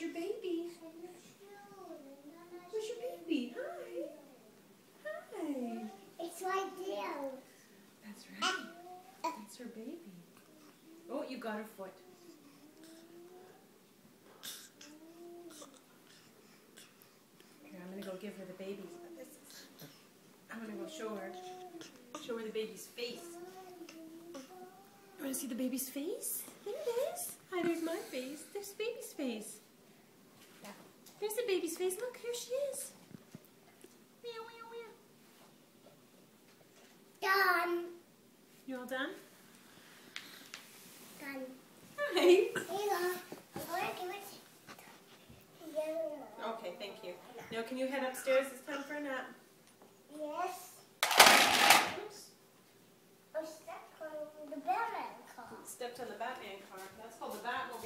Where's your baby? Where's your baby? Hi. Hi. It's right there. That's right. That's her baby. Oh, you got her foot. Here, I'm going to go give her the baby. I'm going to go show her. Show her the baby's face. You want to see the baby's face? There it is. Hi, there's my face. Baby's face. Look, here she is. Meow, meow, meow. Done. You all done? Done. Hi. Here you go. I'm going to give it to you. Okay, thank you. Now, can you head upstairs? It's time for a nap. Yes. Oops. Oh, I'm stuck on the Batman car. Stepped on the Batman car. That's called the Batmobile.